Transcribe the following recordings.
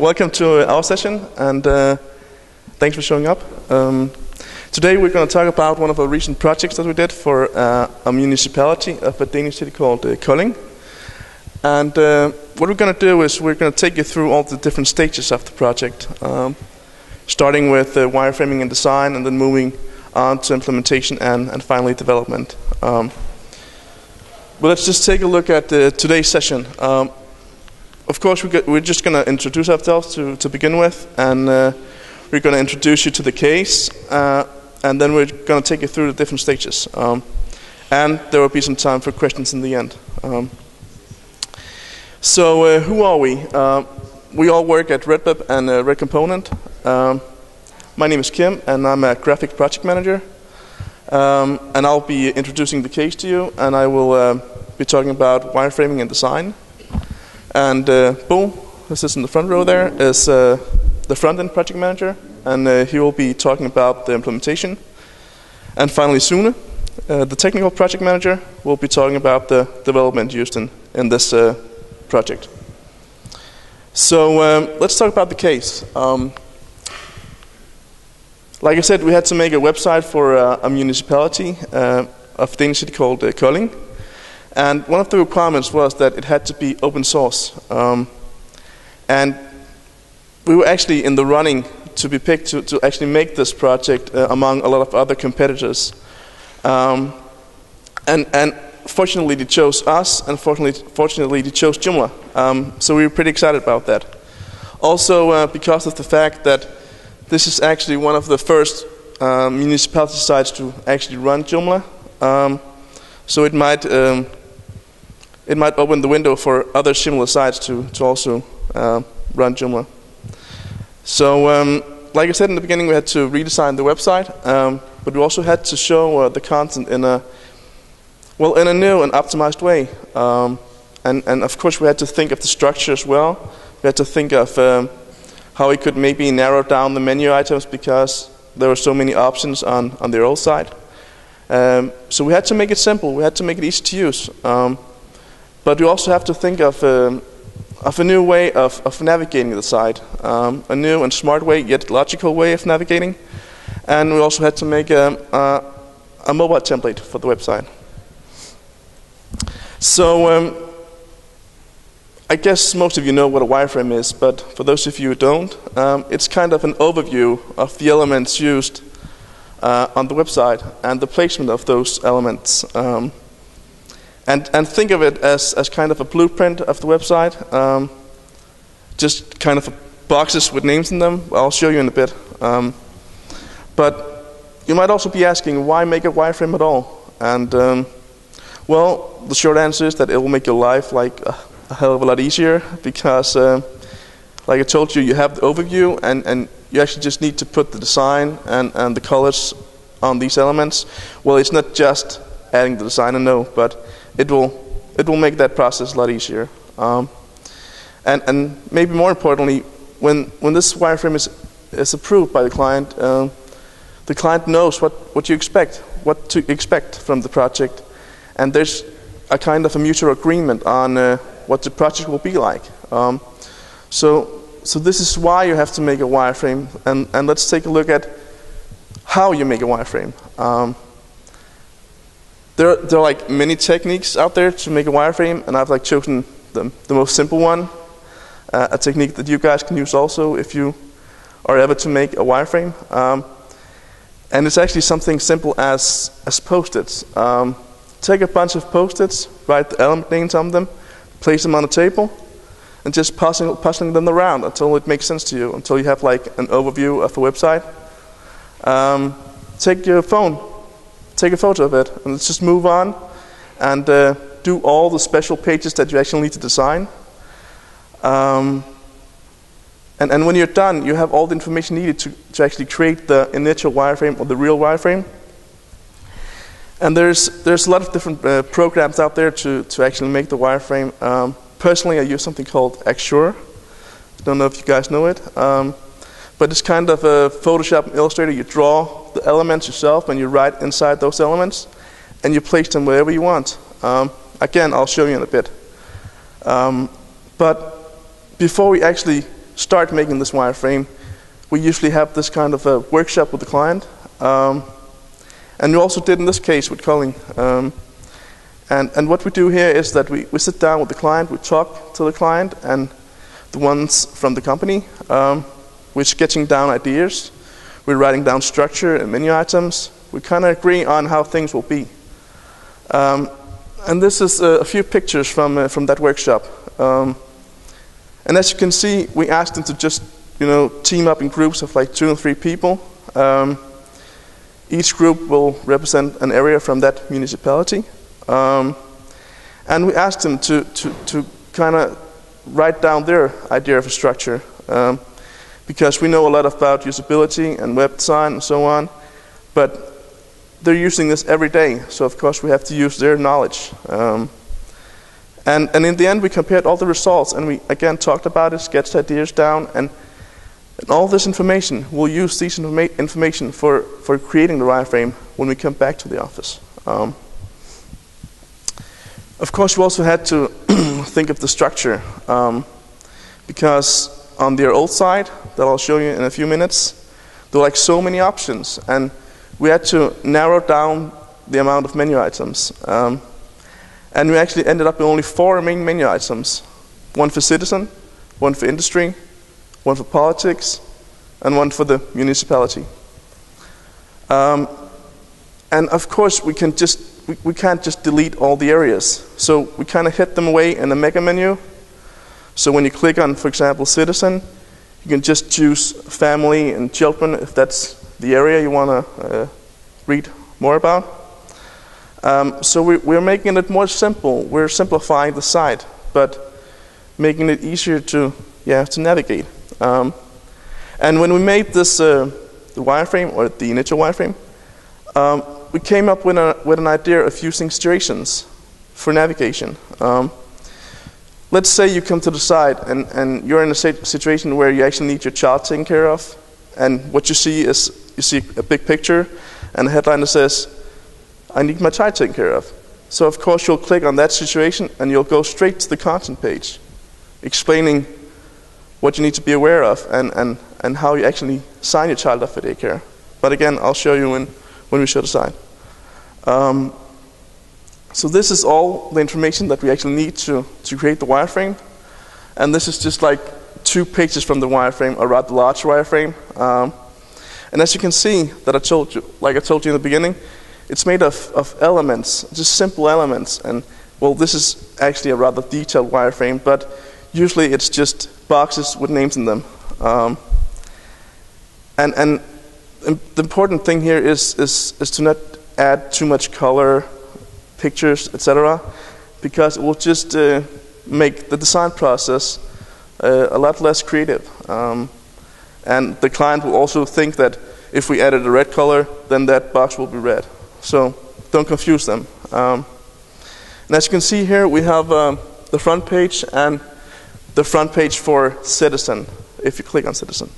welcome to our session, and uh, thanks for showing up. Um, today we're going to talk about one of our recent projects that we did for uh, a municipality of a Danish city called uh, Kolding. And uh, what we're going to do is we're going to take you through all the different stages of the project, um, starting with uh, wireframing and design, and then moving on to implementation and, and finally development. Um, but let's just take a look at uh, today's session. Um, of course, we are just going to introduce ourselves to, to begin with, and uh, we're going to introduce you to the case, uh, and then we're going to take you through the different stages. Um, and there will be some time for questions in the end. Um, so, uh, who are we? Uh, we all work at RedWeb and uh, Red Component. Um, my name is Kim, and I'm a graphic project manager. Um, and I'll be introducing the case to you, and I will uh, be talking about wireframing and design. And uh, Bo, who sits in the front row there, is uh, the front end project manager, and uh, he will be talking about the implementation. And finally, Sune, uh, the technical project manager, will be talking about the development used in, in this uh, project. So um, let's talk about the case. Um, like I said, we had to make a website for uh, a municipality of Danish city called uh, Kolding. And one of the requirements was that it had to be open source. Um, and we were actually in the running to be picked to, to actually make this project uh, among a lot of other competitors. Um, and, and fortunately, they chose us, and fortunately, fortunately they chose Joomla. Um, so we were pretty excited about that. Also, uh, because of the fact that this is actually one of the first uh, municipality sites to actually run Joomla. Um, so it might um, it might open the window for other similar sites to, to also uh, run Joomla. So, um, like I said in the beginning, we had to redesign the website, um, but we also had to show uh, the content in a well, in a new and optimized way. Um, and, and of course, we had to think of the structure as well. We had to think of um, how we could maybe narrow down the menu items because there were so many options on, on the old site. Um, so we had to make it simple. We had to make it easy to use. But we also have to think of, um, of a new way of, of navigating the site, um, a new and smart way, yet logical way of navigating. And we also had to make a, a, a mobile template for the website. So um, I guess most of you know what a wireframe is, but for those of you who don't, um, it's kind of an overview of the elements used uh, on the website and the placement of those elements. Um, and, and think of it as, as kind of a blueprint of the website, um, just kind of boxes with names in them. I'll show you in a bit. Um, but you might also be asking, why make a wireframe at all? And um, well, the short answer is that it will make your life like a, a hell of a lot easier because, uh, like I told you, you have the overview and, and you actually just need to put the design and, and the colors on these elements. Well, it's not just adding the design, I know, but it will it will make that process a lot easier. Um, and and maybe more importantly, when when this wireframe is is approved by the client, uh, the client knows what, what you expect, what to expect from the project, and there's a kind of a mutual agreement on uh, what the project will be like. Um, so so this is why you have to make a wireframe, and and let's take a look at how you make a wireframe. Um, there, there are like many techniques out there to make a wireframe, and I've like chosen the, the most simple one, uh, a technique that you guys can use also if you are ever to make a wireframe. Um, and it's actually something simple as, as post-its. Um, take a bunch of post-its, write the element names on them, place them on a table, and just passing, passing them around until it makes sense to you, until you have like an overview of a website. Um, take your phone, take a photo of it, and let's just move on and uh, do all the special pages that you actually need to design. Um, and, and when you're done, you have all the information needed to, to actually create the initial wireframe or the real wireframe. And there's, there's a lot of different uh, programs out there to, to actually make the wireframe. Um, personally, I use something called Axure. I don't know if you guys know it. Um, but it's kind of a Photoshop Illustrator. You draw the elements yourself and you write inside those elements and you place them wherever you want. Um, again, I'll show you in a bit. Um, but before we actually start making this wireframe, we usually have this kind of a workshop with the client. Um, and we also did in this case with Kolding. Um, and, and what we do here is that we, we sit down with the client, we talk to the client and the ones from the company. Um, we're sketching down ideas, we're writing down structure and menu items. We kind of agree on how things will be. Um, and this is a, few pictures from, uh, from that workshop. Um, and as you can see, we asked them to just you know, team up in groups of like two or three people. Um, each group will represent an area from that municipality. Um, and we asked them to, to, to kind of write down their idea of a structure. Um, because we know a lot about usability and web design and so on, but they're using this every day, so of course we have to use their knowledge. Um, and, and in the end, we compared all the results and we again talked about it, sketched ideas down, and, and all this information, we'll use this informa information for, for creating the wireframe when we come back to the office. Um, of course, we also had to think of the structure um, because on their old side, that I'll show you in a few minutes, there were like so many options, and we had to narrow down the amount of menu items. Um, and we actually ended up with only four main menu items one for citizen, one for industry, one for politics, and one for the municipality. Um, and of course, we, can just, we, we can't just delete all the areas. So we kind of hid them away in the mega menu. So when you click on, for example, citizen, you can just choose family and children if that's the area you want to uh, read more about. Um, so we, we're making it more simple. We're simplifying the site, but making it easier to yeah to navigate. Um, and when we made this uh, the wireframe or the initial wireframe, um, we came up with, a, with an idea of using situations for navigation. Um, let's say you come to the site and, and you're in a situation where you actually need your child taken care of, and what you see is you see a big picture and a headline that says, I need my child taken care of. So, of course, you'll click on that situation and you'll go straight to the content page explaining what you need to be aware of and, and, and how you actually sign your child up for daycare. But again, I'll show you when, when we show the site. Um, so this is all the information that we actually need to, to create the wireframe. And this is just like two pages from the wireframe, a rather large wireframe. Um, and as you can see, that I told you, like I told you in the beginning, it's made of, of elements, just simple elements. And well, this is actually a rather detailed wireframe, but usually it's just boxes with names in them. Um, and, and the important thing here is, is, is to not add too much color pictures, etc., because it will just uh, make the design process uh, a lot less creative. Um, and the client will also think that if we added a red color, then that box will be red. So don't confuse them. Um, and as you can see here, we have um, the front page and the front page for Citizen, if you click on Citizen.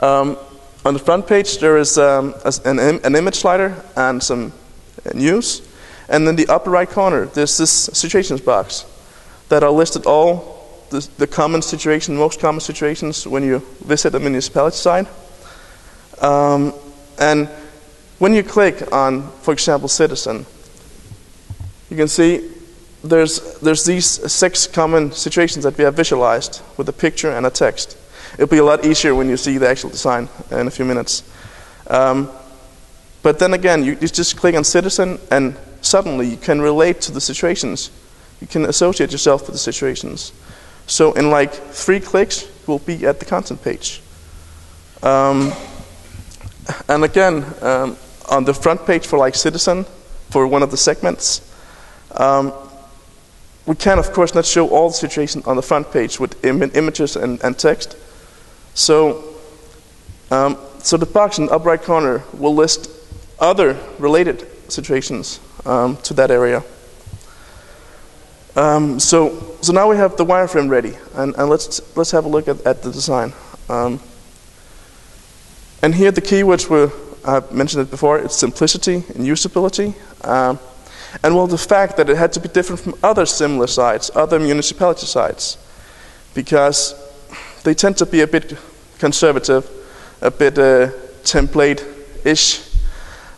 Um, on the front page, there is um, an, an, image slider and some news. And then the upper right corner, there's this situations box that are listed all the, the common situations, most common situations when you visit a municipality site. Um, and when you click on, for example, citizen, you can see there's, there's these six common situations that we have visualized with a picture and a text. It'll be a lot easier when you see the actual design in a few minutes. Um, but then again, you, you just click on citizen and suddenly you can relate to the situations. You can associate yourself with the situations. So in like three clicks, you'll be at the content page. Um, and again, um, on the front page for like Citizen, for one of the segments, um, we can of course not show all the situations on the front page with Im images and, and, text. So, um, so the box in the upper right corner will list other related situations um, to that area. Um, so, so now we have the wireframe ready, and, and let's, let's have a look at, at the design. Um, and here the keywords were, I mentioned it before, it's simplicity and usability. Um, and well, the fact that it had to be different from other similar sites, other municipality sites. Because they tend to be a bit conservative, a bit uh, template-ish.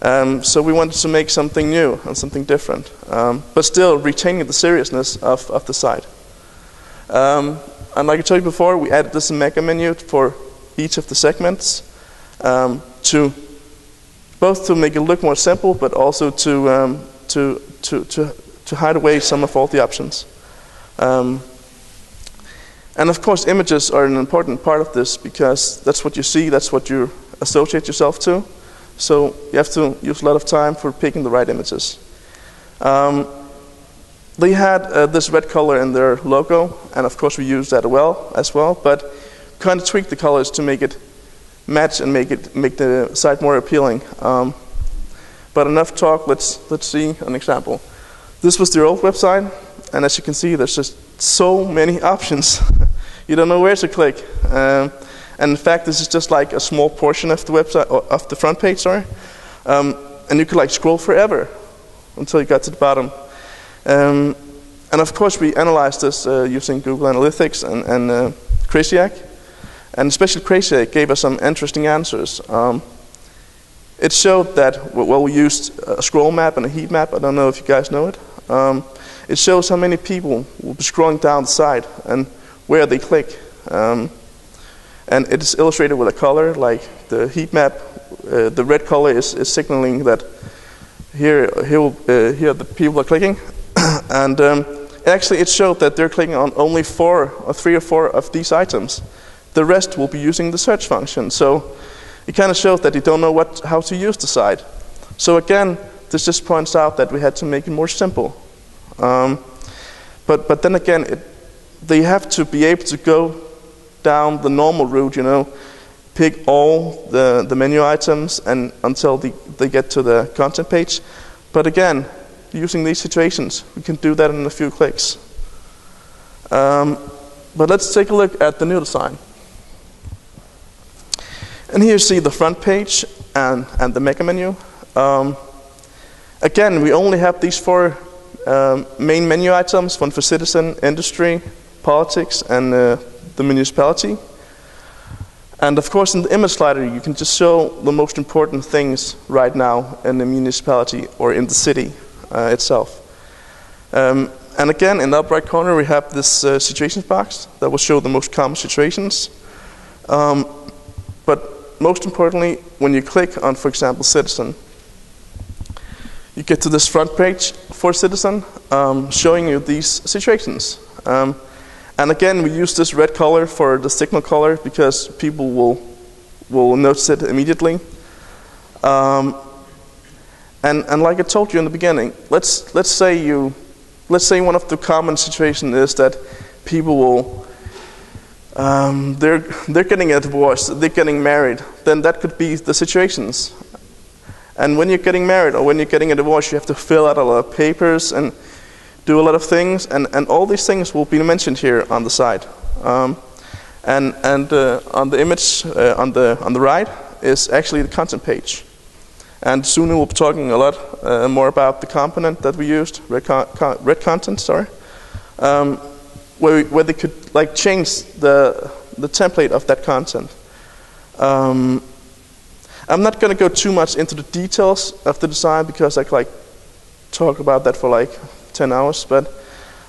Um, so we wanted to make something new and something different, um, but still retaining the seriousness of, of the site. Um, and like I told you before, we added this mega menu for each of the segments um, to both to make it look more simple, but also to, um, to, to, to, to hide away some of all the options. Um, and of course, images are an important part of this because that's what you see, that's what you associate yourself to. So you have to use a lot of time for picking the right images. Um, they had uh, this red color in their logo, and of course we used that well as well, but kind of tweaked the colors to make it match and make it make the site more appealing. Um, but enough talk. Let's let's see an example. This was their old website, and as you can see, there's just so many options. you don't know where to click. Um, and in fact, this is just like a small portion of the website, of the front page, sorry. Um, and you could like scroll forever until you got to the bottom. Um, and of course, we analyzed this uh, using Google Analytics and, and uh, Crazy Egg. And especially Crazy Egg gave us some interesting answers. Um, it showed that, well, we used a scroll map and a heat map. I don't know if you guys know it. Um, it shows how many people will be scrolling down the side and where they click. Um, and it is illustrated with a color, like the heat map. Uh, the red color is, is signaling that here, here, uh, here the people are clicking. and um, actually, it showed that they're clicking on only four or three or four of these items. The rest will be using the search function. So it kind of shows that they don't know what, how to use the site. So again, this just points out that we had to make it more simple. Um, but, but then again, it, they have to be able to go down the normal route, you know, pick all the, the menu items and until they, they get to the content page. But again, using these situations, we can do that in a few clicks. Um, but let's take a look at the new design. And here you see the front page and, and the mega menu. Um, again, we only have these four um, main menu items, one for citizen, industry, politics, and uh, the municipality. And of course, in the image slider, you can just show the most important things right now in the municipality or in the city uh, itself. Um, and again, in the upper right corner, we have this uh, situations box that will show the most common situations. Um, but most importantly, when you click on, for example, citizen, you get to this front page for citizen um, showing you these situations. Um, and again, we use this red color for the signal color because people will, will notice it immediately. Um, and, and like I told you in the beginning, let's, let's say you, let's say one of the common situations is that people will, um, they're, they're getting a divorce, they're getting married, then that could be the situations. And when you're getting married or when you're getting a divorce, you have to fill out a lot of papers and do a lot of things, and, and all these things will be mentioned here on the side. Um, and and uh, on the image uh, on the on the right is actually the content page. And soon we'll be talking a lot uh, more about the component that we used, red, con red content, sorry, um, where, we, where they could like change the the template of that content. Um, I'm not going to go too much into the details of the design because I could like talk about that for like 10 hours, but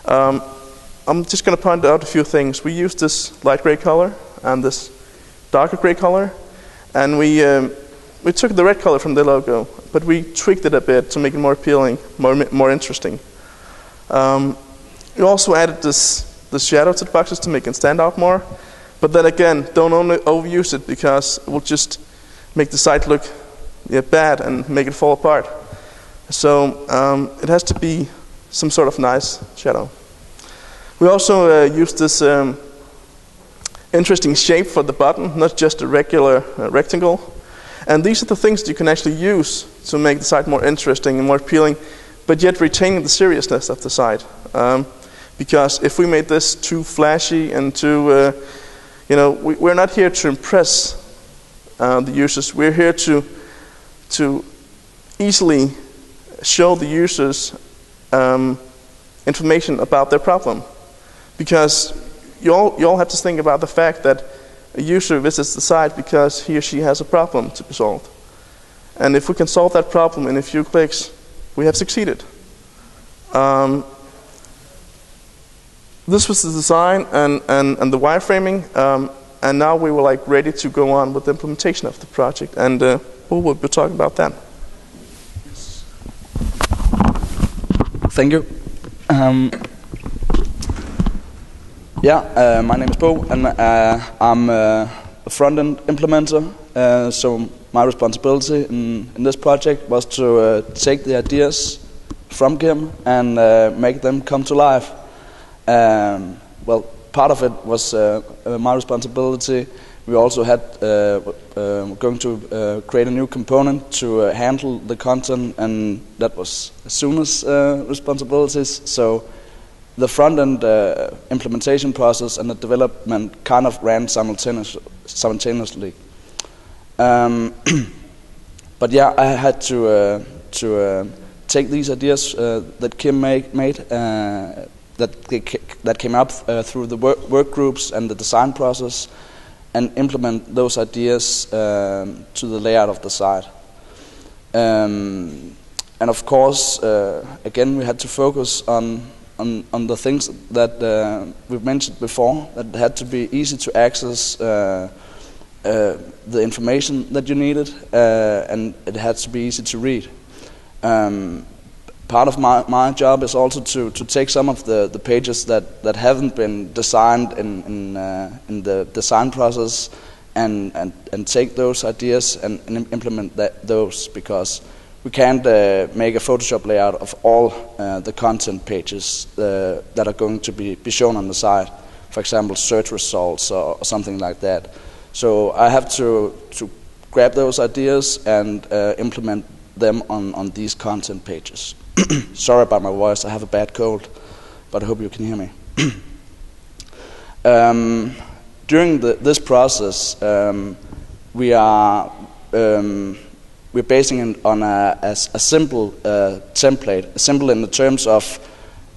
um, I'm just going to point out a few things. We used this light gray color and this darker gray color, and we, um, we took the red color from the logo, but we tweaked it a bit to make it more appealing, more, more interesting. Um, we also added this, this shadow to the boxes to make it stand out more, but then again, don't only overuse it because it will just make the site look yeah, bad and make it fall apart. So um, it has to be some sort of nice shadow. We also uh, used this um, interesting shape for the button, not just a regular uh, rectangle. And these are the things that you can actually use to make the site more interesting and more appealing, but yet retaining the seriousness of the site. Um, because if we made this too flashy and too, uh, you know, we, are not here to impress uh, the users. We're here to to easily show the users um, information about their problem. Because you all, you all have to think about the fact that a user visits the site because he or she has a problem to be solved. And if we can solve that problem in a few clicks, we have succeeded. Um, this was the design and, and, and the wireframing, um, and now we were like ready to go on with the implementation of the project. And uh, Bo will be talking about that. Thank you. Um, yeah, uh, my name is Bo, and uh, I'm uh, a front-end implementer. Uh, so my responsibility in, in, this project was to uh, take the ideas from Kim and uh, make them come to life. Um, well, part of it was my responsibility. We also had going to create a new component to handle the content, and that was Sune's responsibilities. So the front end uh, implementation process and the development kind of ran simultaneous, simultaneously. Um, but yeah, I had to uh, to uh, take these ideas uh, that Kim make, made uh, that that came up uh, through the work, work, groups and the design process, and implement those ideas um, to the layout of the site. Um, and of course, again, we had to focus on on, on the things that uh, we've mentioned before, that had to be easy to access uh, uh, the information that you needed, uh, and it had to be easy to read. Um, part of my, my job is also to, to take some of the, the pages that, that haven't been designed in, in, uh, in the design process and, and, and take those ideas and, and implement that, those because we can't uh, make a Photoshop layout of all uh, the content pages uh, that are going to be, be shown on the site. For example, search results or, or something like that. So I have to, to grab those ideas and uh, implement them on, on these content pages. Sorry about my voice, I have a bad cold, but I hope you can hear me. um, during the, this process, um, we are um, we're basing it on a, a, a simple uh, template, simple in the terms of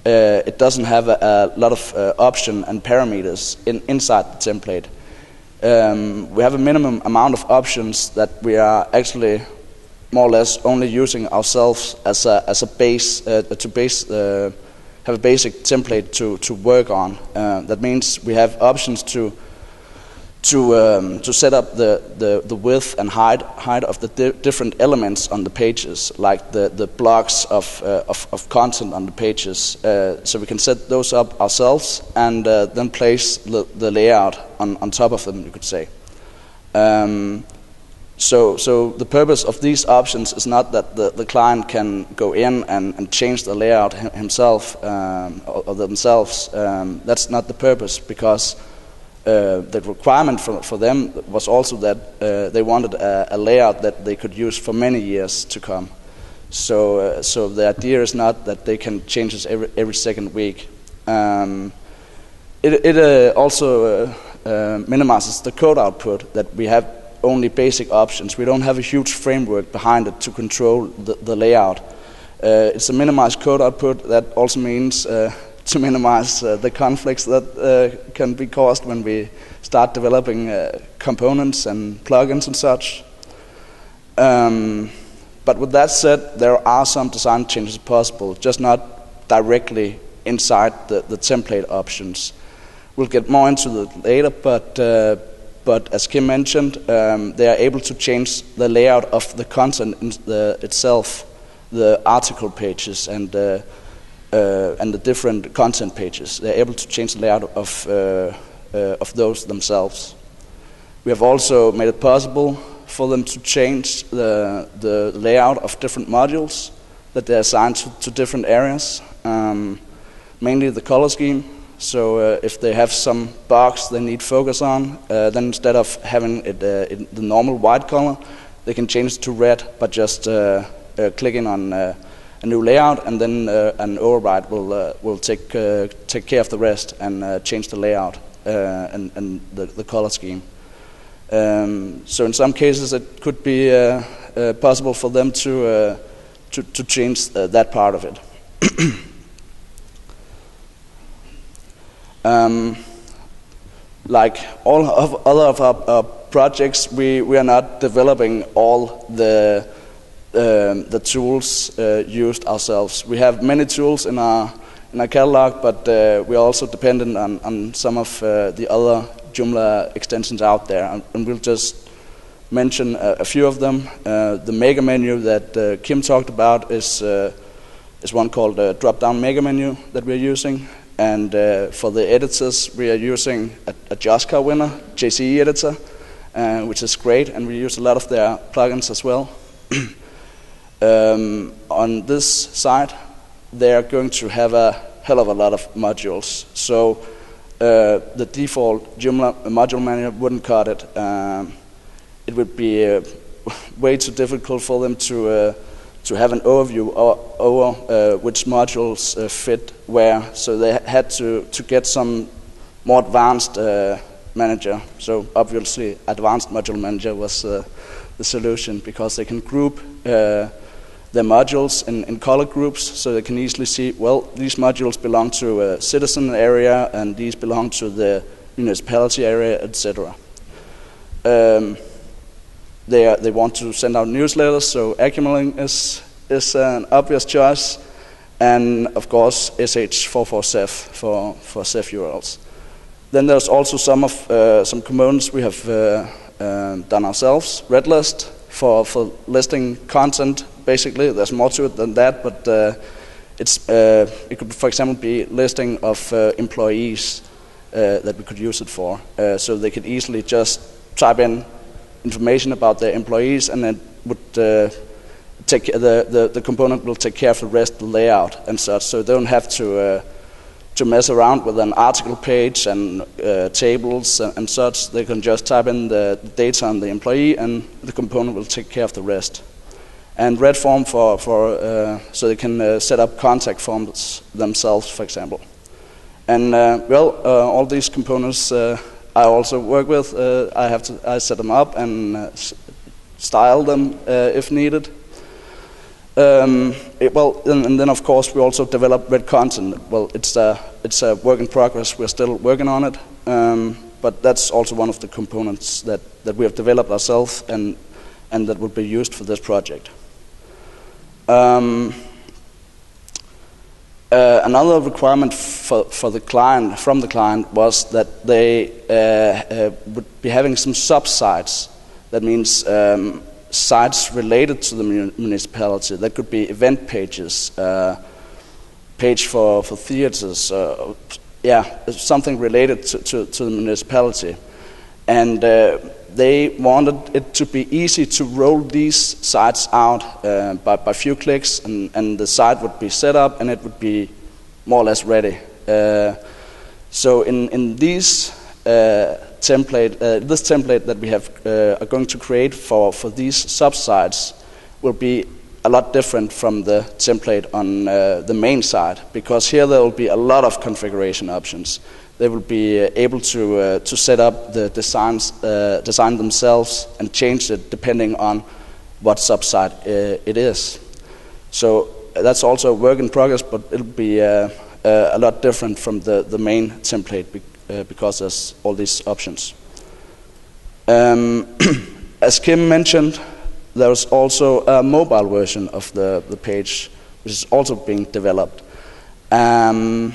uh, it doesn't have a, a lot of uh, option and parameters in, inside the template. Um, we have a minimum amount of options that we are actually more or less only using ourselves as a, as a base uh, to base uh, have a basic template to, to work on. Uh, that means we have options to to, um, to set up the, the, the width and height, height of the di different elements on the pages, like the, the blocks of, uh, of, of, content on the pages. Uh, so we can set those up ourselves and uh, then place the, the, layout on, on top of them, you could say. Um, so, so the purpose of these options is not that the, the client can go in and, and change the layout himself um, or, or, themselves. Um, that's not the purpose because uh, the requirement for, for them was also that uh, they wanted a, a, layout that they could use for many years to come. So, uh, so the idea is not that they can change this every, every second week. Um, it it uh, also uh, uh, minimizes the code output that we have only basic options. We don't have a huge framework behind it to control the, the layout. it's a minimized code output that also means to minimize uh, the conflicts that uh, can be caused when we start developing uh, components and plugins and such. Um, but with that said, there are some design changes possible, just not directly inside the, the template options. We'll get more into that later, but uh, but as Kim mentioned, um, they are able to change the layout of the content the, itself, the article pages, and uh, uh, and the different content pages. They're able to change the layout of, uh, uh, of those themselves. We have also made it possible for them to change the, the layout of different modules that they're assigned to, to different areas, um, mainly the color scheme. So uh, if they have some box they need focus on, uh, then instead of having it uh, in the normal white color, they can change it to red by just clicking on a new layout, and then uh, an override will uh, will take uh, take care of the rest and uh, change the layout uh, and, and the, the color scheme. Um, so in some cases, it could be uh, possible for them to to, to change that part of it. um, like all of other of our, projects, we, we are not developing all the um, the tools uh, used ourselves. We have many tools in our in our catalog, but uh, we are also dependent on, on some of uh, the other Joomla extensions out there, and, and we'll just mention a, a few of them. Uh, the mega menu that uh, Kim talked about is uh, is one called the drop-down mega menu that we're using, and for the editors, we are using a, a winner, JCE editor, which is great, and we use a lot of their plugins as well. Um, on this side, they are going to have a hell of a lot of modules. So uh, the default Joomla module manager wouldn't cut it. Um, it would be uh, way too difficult for them to uh, to have an overview over uh, which modules uh, fit where. So they had to to get some more advanced uh, manager. So obviously, advanced module manager was the solution because they can group the modules in, in color groups so they can easily see, well, these modules belong to a citizen area and these belong to the municipality area, etc. Um, they, are, they want to send out newsletters, so AcyMailing is, is an obvious choice. And of course, sh404SEF for, for SEF URLs. Then there's also some of uh, some components we have uh, uh, done ourselves. Redlist for, for listing content basically. There's more to it than that, but uh, it's, uh, it could, for example, be listing of uh, employees uh, that we could use it for. Uh, so they could easily just type in information about their employees and then would uh, take the, the, the component will take care of the rest, the layout and such. So they don't have to to mess around with an article page and uh, tables and, and, such. They can just type in the data on the employee, and the component will take care of the rest and red form for, for uh, so they can uh, set up contact forms themselves, for example. And uh, well, uh, all these components uh, I also work with. Uh, I have to I set them up and style them if needed. Um, it, well, and, and, then of course we also develop red content. Well, it's a it's a work in progress. We're still working on it. Um, but that's also one of the components that, that we have developed ourselves and, and that will be used for this project. Um, uh, another requirement for, for the client, from the client, was that they uh, uh, would be having some sub-sites. That means um, sites related to the municipality. That could be event pages, uh, page for, for theaters, uh, yeah, something related to, to, to the municipality. And uh, they wanted it to be easy to roll these sites out uh, by, by few clicks, and, and the site would be set up and it would be more or less ready. Uh, so in, in these uh, template, uh, this template that we have uh, are going to create for, for these subsites will be a lot different from the template on uh, the main side because here there will be a lot of configuration options they will be uh, able to, uh, to set up the designs, uh, design themselves and change it depending on what subsite it is. So that's also a work in progress, but it'll be a lot different from the, the main template because there's all these options. Um, as Kim mentioned, there's also a mobile version of the, the page, which is also being developed. Um,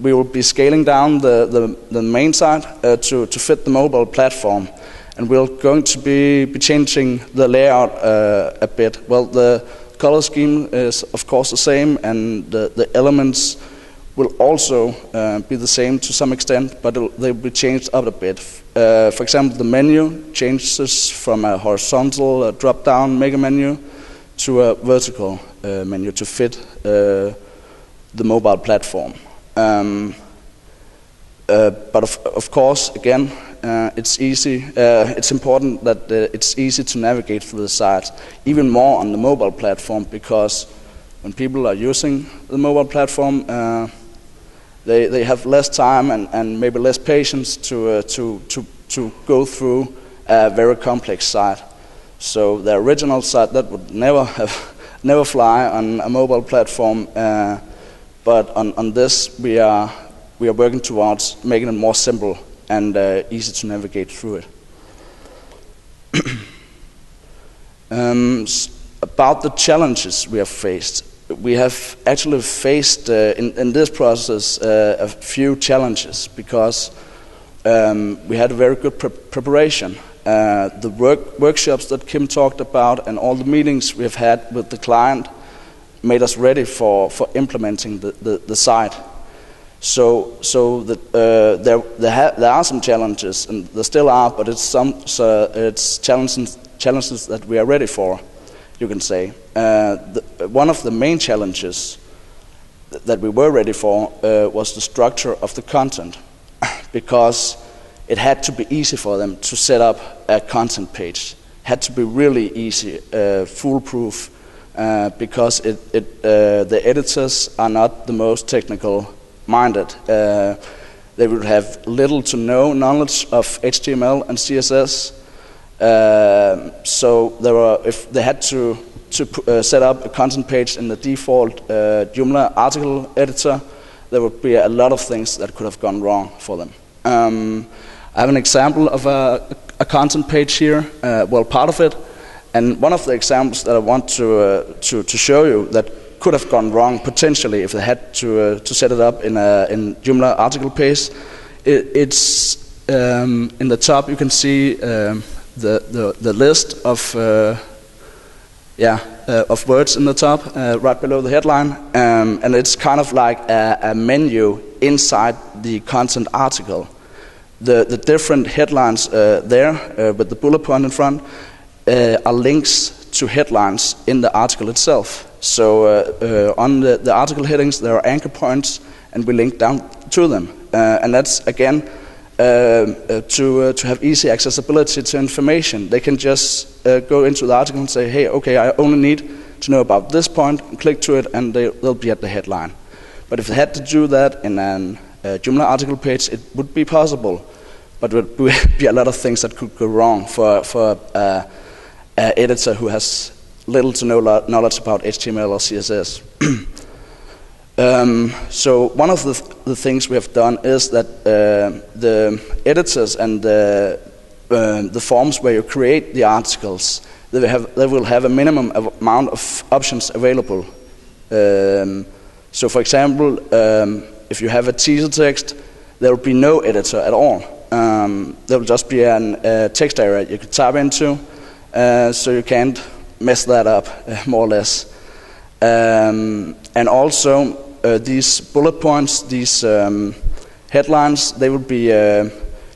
we will be scaling down the, the, the main site uh, to, to fit the mobile platform. And we're going to be, be changing the layout uh, a bit. Well, the color scheme is, of course, the same, and the, the elements will also uh, be the same to some extent, but they'll be changed up a bit. Uh, for example, the menu changes from a horizontal uh, drop down mega menu to a vertical uh, menu to fit the mobile platform. Um, uh, but of, of, course, again, uh, it's easy. Uh, it's important that uh, it's easy to navigate through the site, even more on the mobile platform, because when people are using the mobile platform, uh, they they have less time and, and maybe less patience to uh, to to to go through a very complex site. So the original site that would never have never fly on a mobile platform but on, on this, we are, we are working towards making it more simple and uh, easy to navigate through it. um, about the challenges we have faced, we have actually faced uh, in, in, this process uh, a few challenges because um, we had a very good pre preparation. Uh, the work, workshops that Kim talked about and all the meetings we have had with the client made us ready for, for implementing the, the, the site. So, so the, uh, there, there, there, are some challenges, and there still are, but it's, some, so it's challenges, challenges that we are ready for, you can say. Uh, one of the main challenges that we were ready for uh, was the structure of the content, because it had to be easy for them to set up a content page. Had to be really easy, uh, foolproof, uh, because it, it, uh, the editors are not the most technical minded. Uh, they would have little to no knowledge of HTML and CSS. Uh, so there were, if they had to, to uh, set up a content page in the default uh, Joomla article editor, there would be a lot of things that could have gone wrong for them. Um, I have an example of a, a content page here, uh, well, part of it. And one of the examples that I want to, uh, to, to show you that could have gone wrong potentially if they had to uh, to set it up in a in Joomla article page. It, it's um, in the top. You can see um, the, the the list of uh, yeah uh, of words in the top uh, right below the headline, um, and it's kind of like a, a, menu inside the content article. The the different headlines uh, there uh, with the bullet point in front are links to headlines in the article itself. So uh, uh, on the, the, article headings, there are anchor points, and we link down to them. Uh, and that's again Um, uh, to uh, to have easy accessibility to information. They can just uh, go into the article and say, "Hey, okay, I only need to know about this point." Click to it, and they, they'll be at the headline. But if they had to do that in a uh, Joomla article page, it would be possible, but it would be a lot of things that could go wrong for for uh, an editor who has little to no knowledge about HTML or CSS. um, so one of the, th the, things we have done is that uh, the editors and the, uh, the forms where you create the articles, they, have, they will have a minimum amount of options available. Um, so for example, um, if you have a teaser text, there will be no editor at all. Um, there will just be a text area you can type into, uh, so you can't mess that up, more or less. Um, and also, uh, these bullet points, these um, headlines, they will be uh,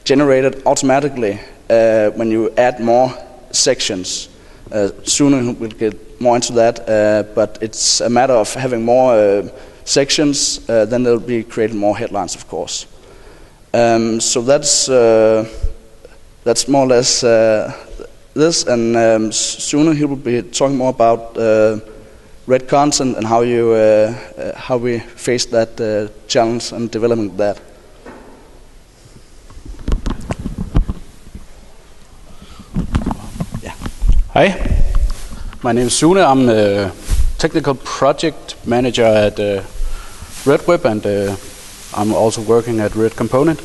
generated automatically uh, when you add more sections. Uh, soon we'll get more into that, uh, but it's a matter of having more sections, then there'll be created more headlines, of course. Um, so that's that's more or less this, and um, Sune he will be talking more about uh, red content and how you uh, uh, how we face that uh, challenge and developing that. Yeah. Hi, my name is Sune. I'm a technical project manager at uh, RedWeb, and uh, I'm also working at Red Component.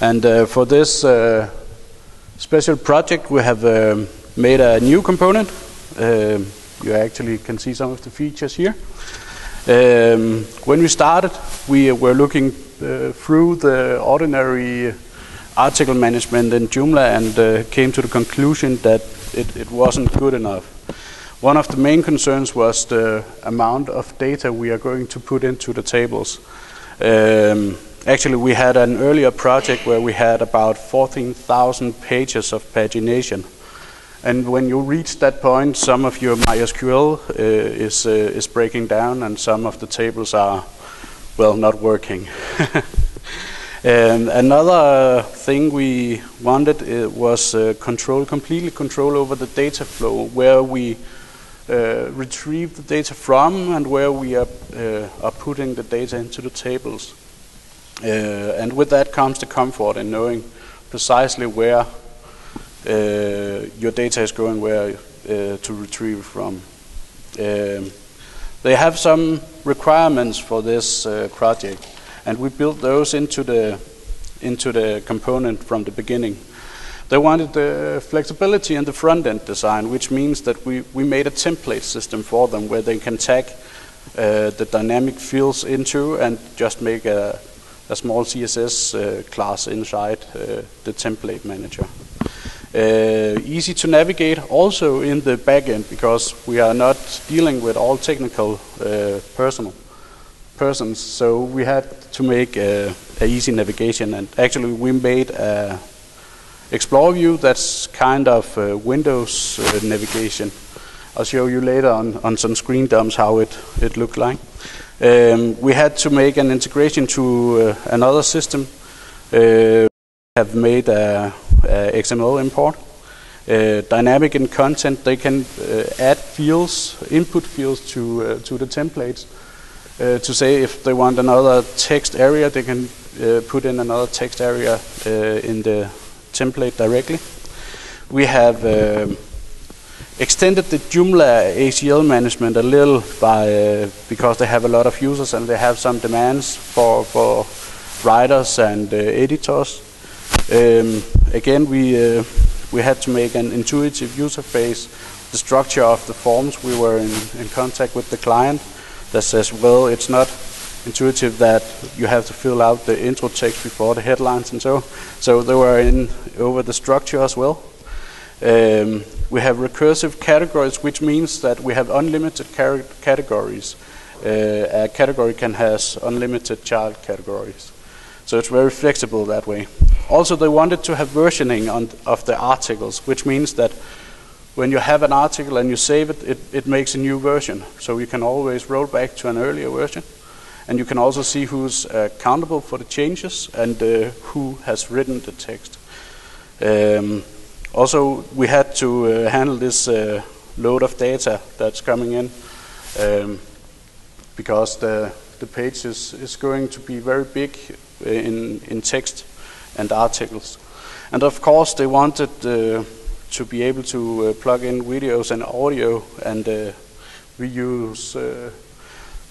And for this special project, we have um, made a new component. You actually can see some of the features here. Um, when we started, we were looking uh, through the ordinary article management in Joomla and uh, came to the conclusion that it, it, wasn't good enough. One of the main concerns was the amount of data we are going to put into the tables. Um, Actually, we had an earlier project where we had about 14,000 pages of pagination. And when you reach that point, some of your MySQL uh, is, uh, is breaking down and some of the tables are, well, not working. and another thing we wanted uh, was uh, control, completely control over the data flow, where we uh, retrieve the data from and where we are, uh, are putting the data into the tables. And with that comes the comfort in knowing precisely where your data is going, where uh, to retrieve from. Um, they have some requirements for this project, and we built those into the into the component from the beginning. They wanted the flexibility in the front end design, which means that we, we made a template system for them where they can tag uh, the dynamic fields into and just make a, a small CSS uh, class inside uh, the template manager. Uh, easy to navigate also in the backend because we are not dealing with all technical uh, personal persons, so we had to make a, a easy navigation and actually we made a Explore view that's kind of uh, Windows uh, navigation. I'll show you later on, on some screen dumps how it, it looked like. Um, we had to make an integration to uh, another system. Uh, have made a XML import. Uh, dynamic in content, they can uh, add fields, input fields to, uh, to the templates. Uh, to say if they want another text area, they can put in another text area in the template directly. We have um, extended the Joomla ACL management a little by uh, because they have a lot of users and they have some demands for for writers and uh, editors. Um, again, we uh, we had to make an intuitive user face. The structure of the forms we were in, in contact with the client that says, well, it's not intuitive that you have to fill out the intro text before the headlines and so. So they were in over the structure as well. Um, we have recursive categories, which means that we have unlimited categories. Uh, a category can has unlimited child categories. So it's very flexible that way. Also, they wanted to have versioning on, of the articles, which means that when you have an article and you save it, it, it makes a new version. So you can always roll back to an earlier version. And you can also see who's uh, accountable for the changes and uh, who has written the text. Um, also, we had to uh, handle this uh, load of data that's coming in um, because the, the page is, is going to be very big in, in text and articles. And of course, they wanted uh, to be able to uh, plug in videos and audio, and we use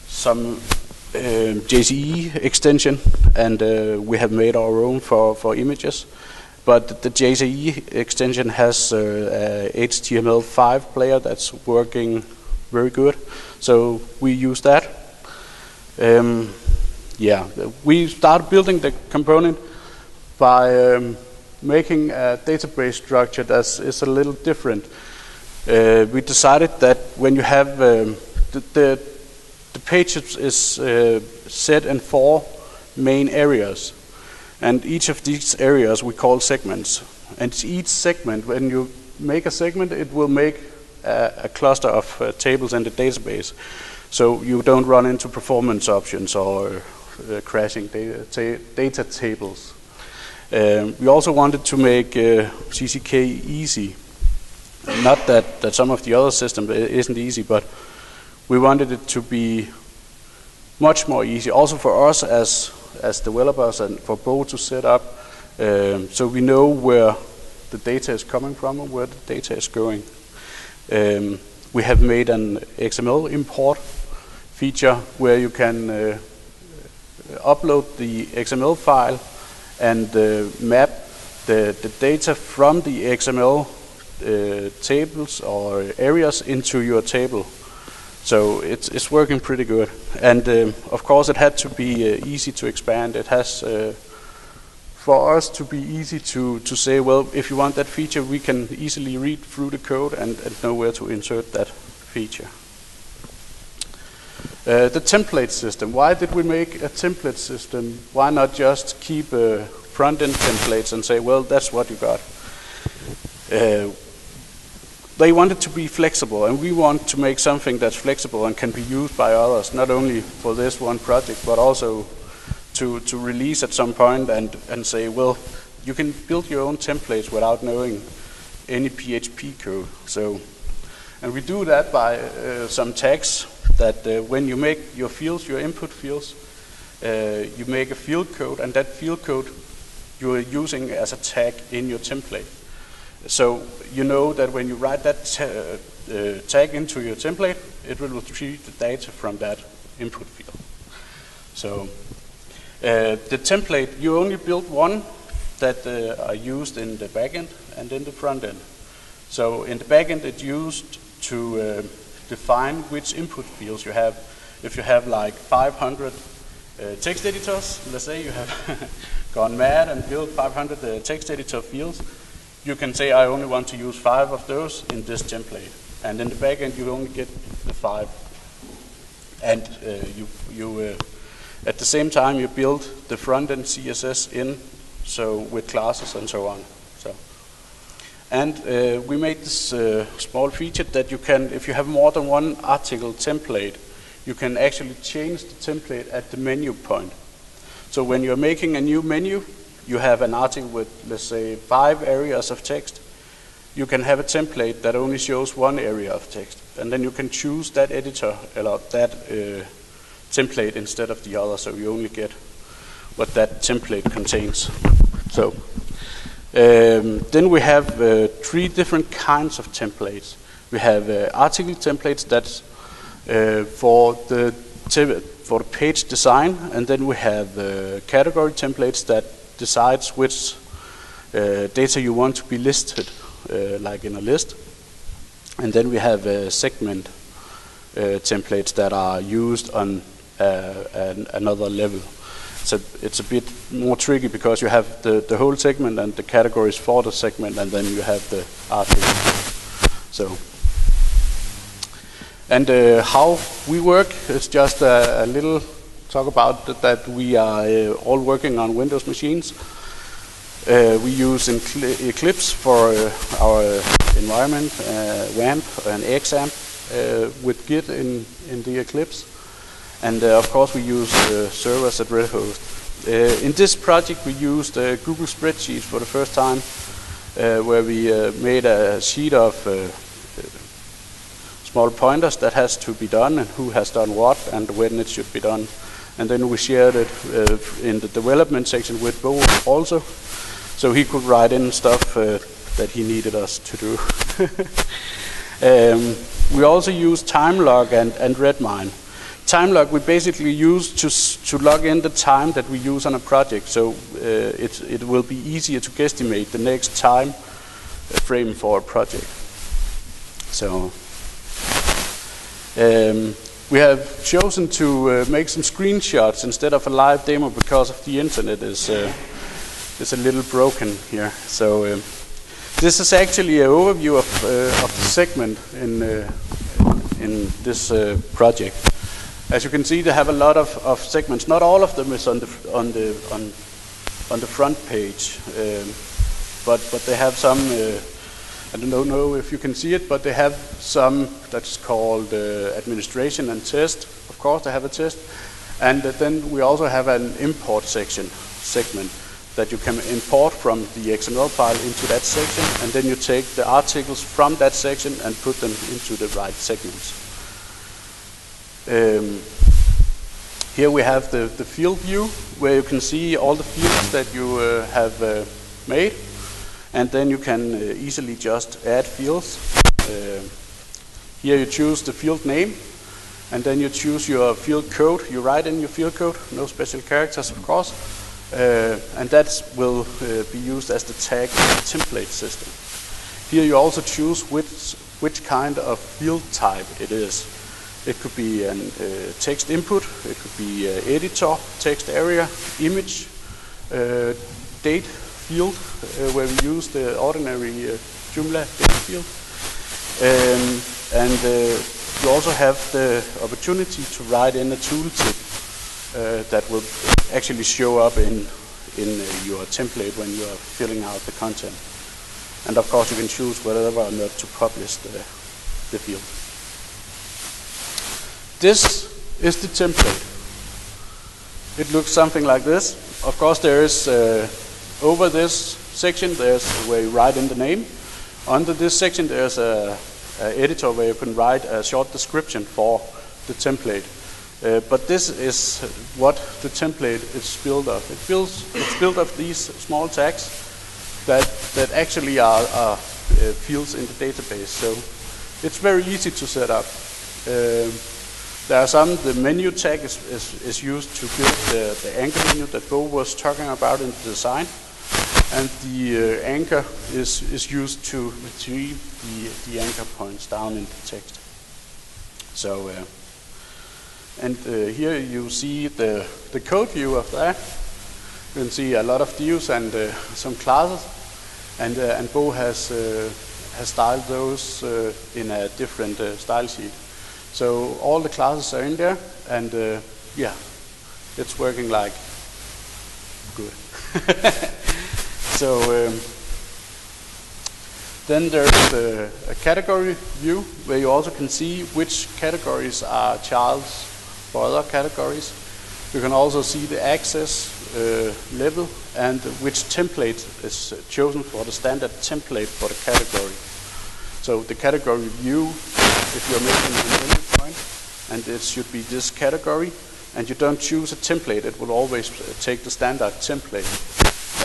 some uh, JCE extension, and uh, we have made our own for, for images. But the JCE extension has uh, a HTML5 player that's working very good, so we use that. Um, yeah, we start building the component by um, making a database structure that is a little different. Uh, we decided that when you have um, the, the the page is uh, set in four main areas. And each of these areas we call segments. And each segment, when you make a segment, it will make a, a cluster of uh, tables in the database. So you don't run into performance options or uh, crashing data, ta data tables. Um, we also wanted to make uh, CCK easy. Not that, that some of the other systems isn't easy, but we wanted it to be much more easy, also for us as as developers and for Bo to set up, um, so we know where the data is coming from and where the data is going. Um, we have made an XML import feature where you can uh, upload the XML file and map the, the data from the XML uh, tables or areas into your table so it's, it's working pretty good. And um, of course, it had to be uh, easy to expand. It has, uh, for us, to be easy to, to say, well, if you want that feature, we can easily read through the code and, and know where to insert that feature. Uh, the template system. Why did we make a template system? Why not just keep uh, front-end templates and say, well, that's what you got? Uh, they wanted to be flexible, and we want to make something that's flexible and can be used by others, not only for this one project, but also to, to release at some point and, and say, well, you can build your own templates without knowing any PHP code. So, and we do that by uh, some tags that uh, when you make your fields, your input fields, uh, you make a field code, and that field code you are using as a tag in your template. So you know that when you write that uh, tag into your template, it will retrieve the data from that input field. So Uh, the template, you only build one that uh, are used in the backend and in the front end. So in the backend, it's used to uh, define which input fields you have. If you have like 500 uh, text editors, let's say you have gone mad and built 500 uh, text editor fields, you can say I only want to use five of those in this template. And in the backend, you only get the five. And uh, you, you at the same time, you build the front-end CSS in, so with classes and so on. And uh, we made this uh, small feature that you can, if you have more than one article template, you can actually change the template at the menu point. So when you're making a new menu, you have an article with, let's say, five areas of text. You can have a template that only shows one area of text, and then you can choose that editor, that uh, template instead of the other, so you only get what that template contains. So um, then we have uh, three different kinds of templates. We have uh, article templates that's uh, for the for the page design, and then we have uh, category templates that decides which uh, data you want to be listed, uh, like in a list. And then we have segment templates that are used on an, another level. So it's a bit more tricky because you have the, the whole segment and the categories for the segment, and then you have the article. So, and uh, how we work is just a, a little talk about that, that we are uh, all working on Windows machines. Uh, we use Eclipse for uh, our environment, uh, WAMP and XAMPP uh, with Git in, in the Eclipse. And uh, of course, we use uh, servers at Red Host. Uh, in this project, we used Google Spreadsheets for the first time, where we made a sheet of small pointers that has to be done and who has done what and when it should be done. And then we shared it uh, in the development section with Bo also, so he could write in stuff uh, that he needed us to do. um, we also used TimeLog and, and Redmine time log we basically use to, to log in the time that we use on a project. So uh, it, it will be easier to guesstimate the next time uh, frame for a project. So um, we have chosen to uh, make some screenshots instead of a live demo because of the internet is, uh, is a little broken here. So um, this is actually an overview of, uh, of the segment in, uh, in this project. As you can see, they have a lot of, of segments. Not all of them is on the on the on on the front page, um, but but they have some. Uh, I don't know if you can see it, but they have some that's called uh, administration and test. Of course, they have a test, and then we also have an import section segment that you can import from the XML file into that section, and then you take the articles from that section and put them into the right segments. Um, here we have the, the field view where you can see all the fields that you uh, have uh, made and then you can uh, easily just add fields. Uh, here you choose the field name and then you choose your field code. You write in your field code, no special characters of course, uh, and that will uh, be used as the tag template system. Here you also choose which, which kind of field type it is. It could be a uh, text input, it could be uh, editor, text area, image, uh, date field, uh, where we use the ordinary uh, Joomla date field. Um, and uh, you also have the opportunity to write in a tooltip that will actually show up in, in your template when you are filling out the content. And of course you can choose whether or not to publish the, the field. This is the template. It looks something like this. Of course, there is uh, over this section, there's where you write in the name. Under this section, there's a, a editor where you can write a short description for the template. Uh, but this is what the template is built of. It builds, it's built of these small tags that, that actually are, are uh, fields in the database. So it's very easy to set up. Um, There are some, the menu tag is, is, is used to build the, the anchor menu that Bo was talking about in the design. And the uh, anchor is, is used to retrieve the, the anchor points down in the text. So, uh, and uh, here you see the, the code view of that. You can see a lot of views and uh, some classes. And, uh, and Bo has, uh, has styled those uh, in a different uh, style sheet. So all the classes are in there, and uh, yeah, it's working like good. so um, then there's a, a category view where you also can see which categories are childs for other categories. You can also see the access uh, level and which template is chosen for the standard template for the category. So the category view, if you're making an menu point, and it should be this category, and you don't choose a template, it will always take the standard template.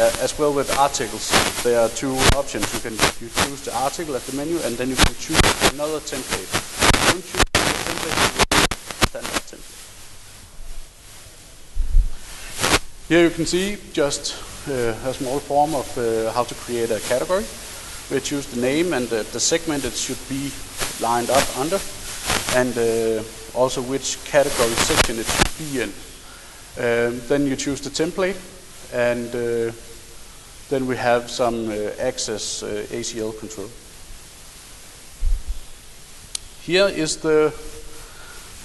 Uh, as well with articles, there are two options. You can you choose the article at the menu, and then you can choose another template. Don't choose the template, standard template. Here you can see just uh, a small form of uh, how to create a category. We choose the name and the, the segment it should be lined up under, and uh, also which category section it should be in. Um, then you choose the template, and uh, then we have some uh, access uh, ACL control. Here is the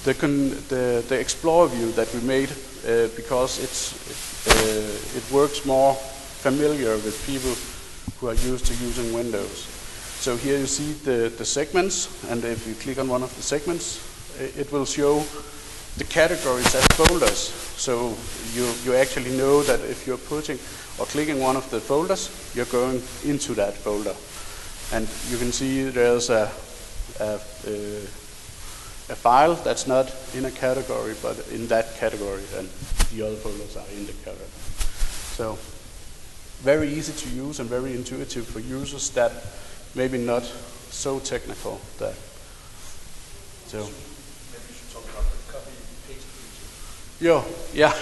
the, the, the Explorer view that we made uh, because it's, it works more familiar with people who are used to using Windows. So here you see the, the segments, and if you click on one of the segments, it will show the categories as folders. So you, you actually know that if you're putting or clicking one of the folders, you're going into that folder. And you can see there's a, a, a, a file that's not in a category, but in that category, and the other folders are in the category. So very easy to use and very intuitive for users that maybe not so technical that so maybe you should talk about the copy paste feature. Yo, yeah.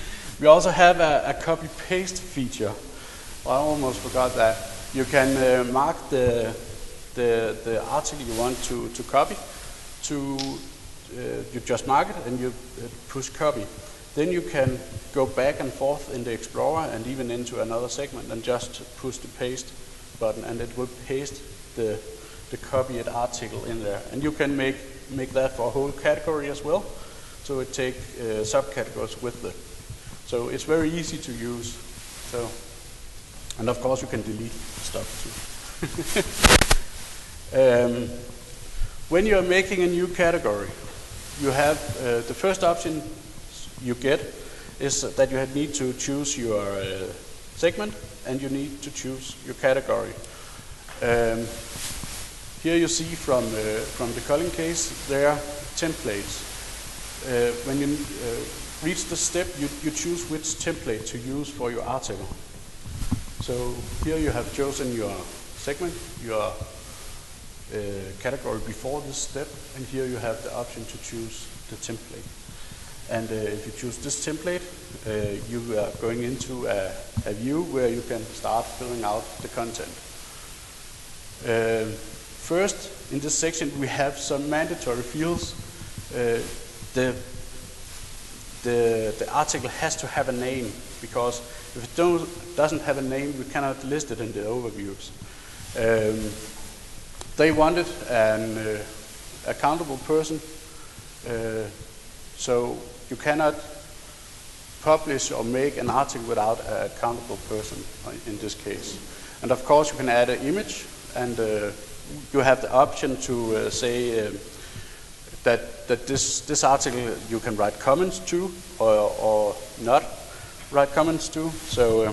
we also have a, a copy paste feature. I almost forgot that. You can uh, mark the, the, the article you want to, to copy. To uh, you just mark it and you uh, push copy. Then you can go back and forth in the Explorer and even into another segment and just push the paste button and it will paste the, the copied article in there. And you can make, make that for a whole category as well. So it take uh, subcategories with it. So it's very easy to use. So, and of course you can delete stuff too. um, when you are making a new category, you have uh, the first option you get is that you need to choose your uh, segment and you need to choose your category. Um, here you see from, uh, from the Kolding case, there are templates. Uh, when you uh, reach the step, you, you choose which template to use for your article. So here you have chosen your segment, your uh, category before this step, and here you have the option to choose the template. And uh, if you choose this template, uh, you are going into a, a, view where you can start filling out the content. Uh, first, in this section, we have some mandatory fields. Uh, the, the, the article has to have a name because if it don't, doesn't have a name, we cannot list it in the overviews. Um, they wanted an uh, accountable person, uh, so you cannot publish or make an article without an accountable person in this case. And of course, you can add an image, and uh, you have the option to uh, say uh, that, that this, this article you can write comments to or, or not write comments to. So, uh,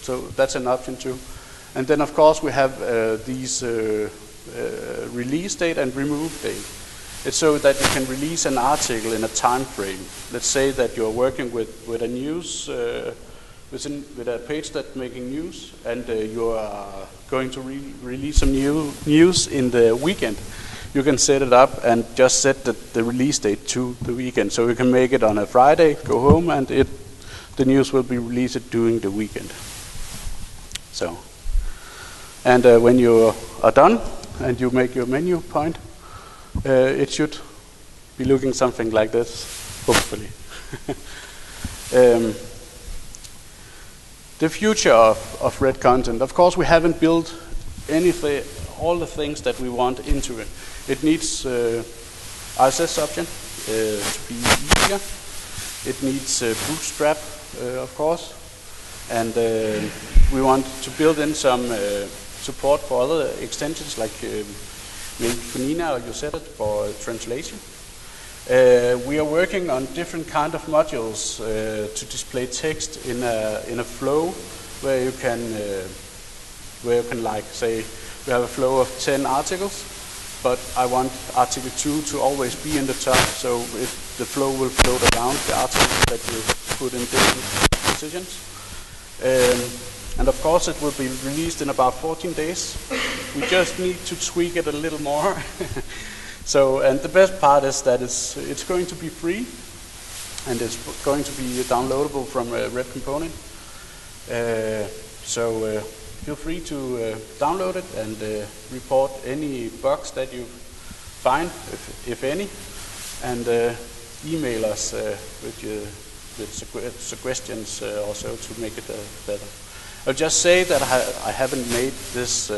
so that's an option too. And then, of course, we have uh, these uh, release date and remove date. It's so that you can release an article in a time frame. Let's say that you're working with, with a news, uh, within, with a page that's making news, and uh, you are going to re release some new news in the weekend. you can set it up and just set the, the release date to the weekend. So you can make it on a Friday, go home, and it the news will be released during the weekend. So, and uh, when you are done and you make your menu point, uh, it should be looking something like this, hopefully. um, the future of, of red content. Of course, we haven't built anything, all the things that we want into it. It needs uh, RSS option uh, to be easier. It needs uh, Bootstrap, uh, of course, and uh, we want to build in some uh, support for other extensions like maybe Funina or you said it for translation. Uh, we are working on different kind of modules uh, to display text in a in a flow where you can uh, where you can like say we have a flow of 10 articles but I want article 2 to always be in the top so if the flow will float around the articles that you put in different positions um, and of course it will be released in about 14 days we just need to tweak it a little more So, and the best part is that it's, it's going to be free and it's going to be downloadable from a Red Component. Uh, so uh, feel free to uh, download it and uh, report any bugs that you find, if, if any, and uh, email us uh, with, your, with suggestions also to make it better. I'll just say that I, I haven't made this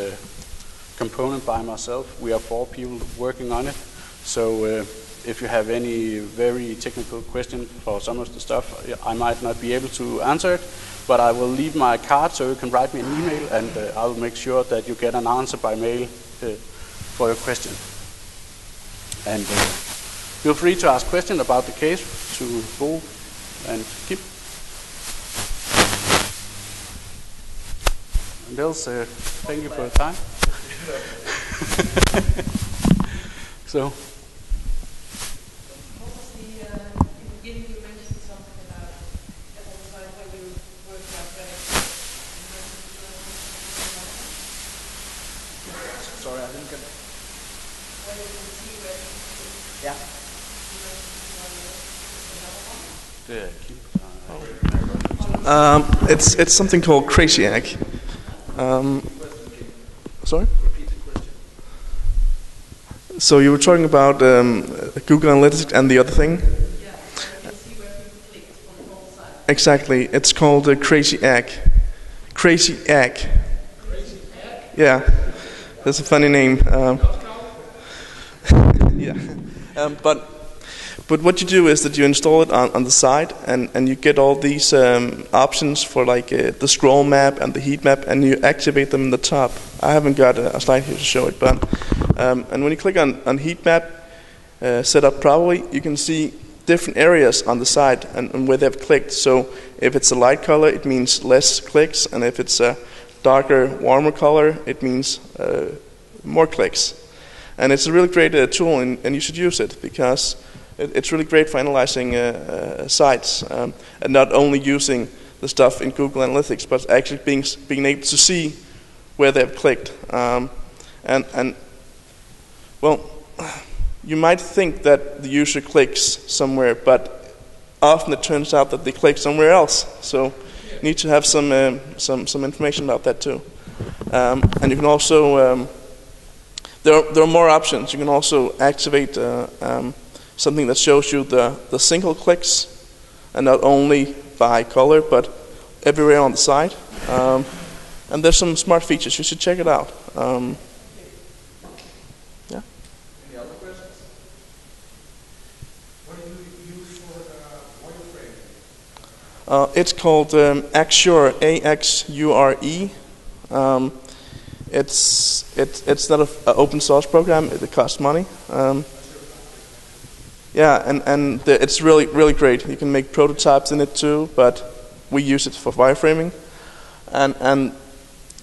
component by myself. We are four people working on it. So uh, if you have any very technical question for some of the stuff, I might not be able to answer it, but I will leave my card so you can write me an email and uh, I will make sure that you get an answer by mail uh, for your question. And uh, feel free to ask questions about the case to Bo and Kim. And else, uh, thank you for your time. so. Sorry, I didn't get. Yeah. Um, it's it's something called Crazy Egg. Um, sorry. So you were talking about um, Google Analytics and the other thing. Exactly. It's called a Crazy Egg. Crazy Egg. Crazy egg? Yeah, that's a funny name. Um, yeah, um, but but what you do is that you install it on, on the side, and, and you get all these um, options for like uh, the scroll map and the heat map, and you activate them in the top. I haven't got a, a slide here to show it, but um, and when you click on, on heat map, uh, set up properly, you can see different areas on the side and, and, where they've clicked. So if it's a light color, it means less clicks, and if it's a darker, warmer color, it means uh, more clicks. And it's a really great uh, tool, and, and, you should use it because it, it's really great for analyzing uh, uh, sites um, and not only using the stuff in Google Analytics, but actually being being able to see where they've clicked. Um, and and well, you might think that the user clicks somewhere, but often it turns out that they click somewhere else. So you need to have some um, some some information about that too. Um, and you can also um, there are, there are more options. You can also activate uh, um, something that shows you the the single clicks, and not only by color but everywhere on the side. Um, and there's some smart features. You should check it out. Um, yeah. Any other questions? What do you use for the wireframe? Uh, it's called um, Axure, A-X-U-R-E. Um, it's it, it's not an open source program. It costs money. Um, yeah, and and the, it's really really great. You can make prototypes in it too, but we use it for wireframing, and and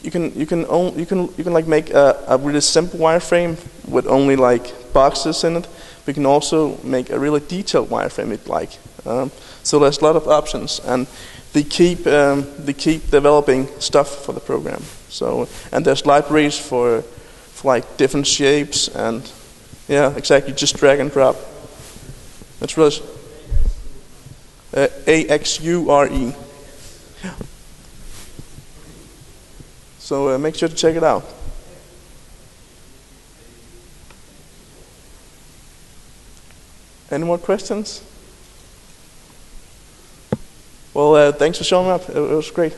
you can you can you can you can like make a, a really simple wireframe with only like boxes in it. We can also make a really detailed wireframe. It like um, so there's a lot of options, and they keep um, they keep developing stuff for the program. So and there's libraries for, for like different shapes and Yeah, exactly. Just drag and drop. That's really. Uh, A X U R E. So uh, make sure to check it out. Any more questions? Well, uh, thanks for showing up. It was great.